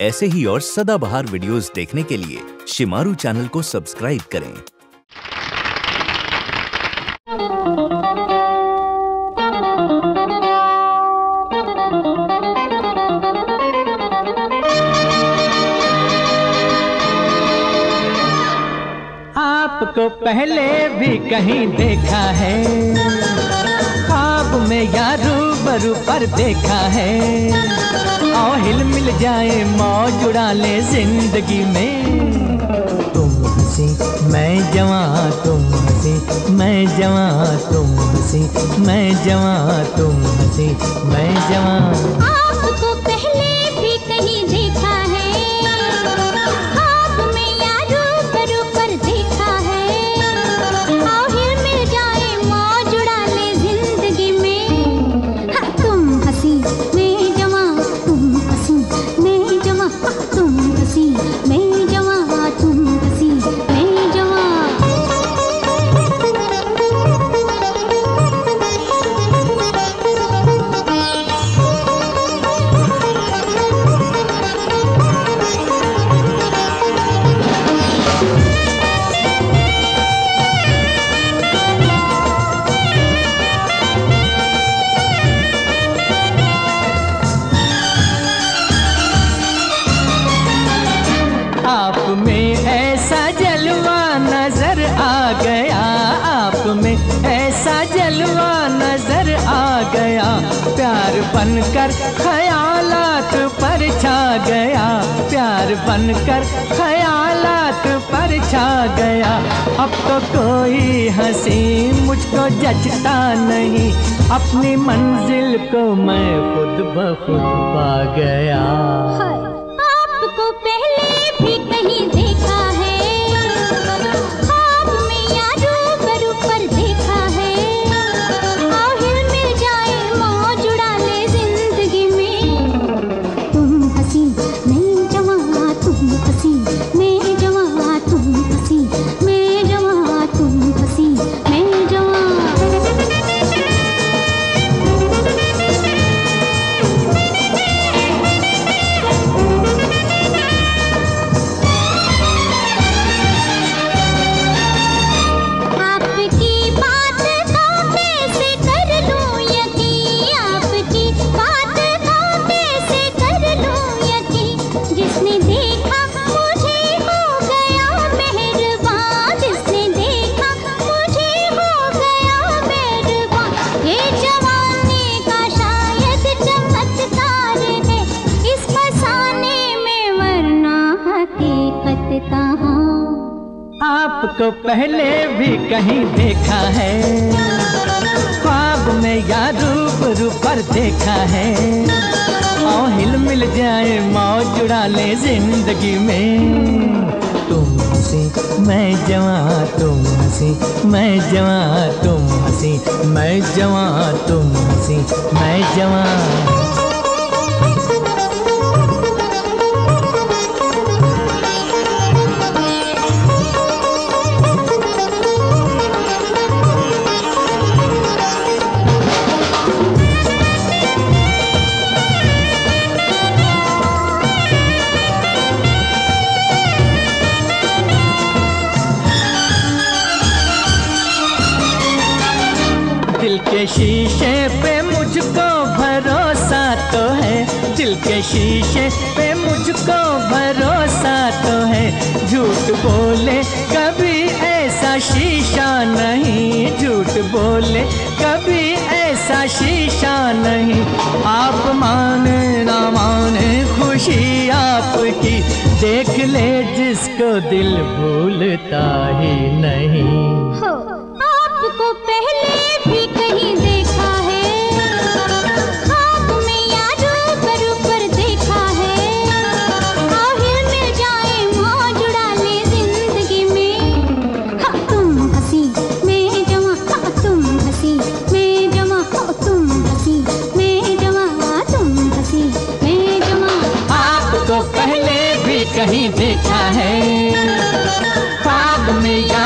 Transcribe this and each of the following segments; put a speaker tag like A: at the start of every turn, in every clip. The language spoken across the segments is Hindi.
A: ऐसे ही और सदाबहार वीडियोस देखने के लिए शिमारू चैनल को सब्सक्राइब करें।
B: आपको पहले भी कहीं देखा है। ख्वाब में या रूबरू पर देखा है। आओ हिल मिल जाए मौज उड़ा ले ज़िंदगी में। तुम हँसी, मैं जवान, तुम हँसी, मैं जवान, तुम हँसी, मैं जवान, तुम हँसी, मैं जवां जलवा नज़र आ गया। प्यार बनकर ख्यालात पर छा गया। प्यार बनकर ख्यालात पर छा गया। अब तो कोई हँसी मुझको जचता नहीं। अपनी मंजिल को मैं खुद ब खुद पा गया।
C: आपको पहले भी कहीं देखा है। ख्वाब या रूप पर देखा है। आओ हिल मिल जाए, माओ जुड़ा ले ज़िंदगी में। तुम हँसी मैं जवा तुम मैं जवा तुम मैं जवा तुम मैं जवां
B: दिल के शीशे पे मुझको भरोसा तो है। दिल के शीशे पे मुझको भरोसा तो है। झूठ बोले कभी ऐसा शीशा नहीं। झूठ बोले कभी ऐसा शीशा नहीं। आप माने ना माने खुशी आपकी। देख ले जिसको दिल भूलता ही नहीं।
C: कहीं देखा है। पाप में या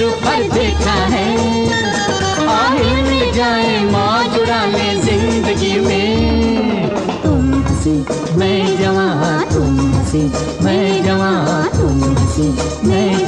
C: रूप पर देखा है।
B: आहिर मिल जाए मौज उड़ाने ज़िंदगी में।
C: तुम हँसी
B: मैं जवान तुम
C: हँसी मैं जवान तुम हँसी मैं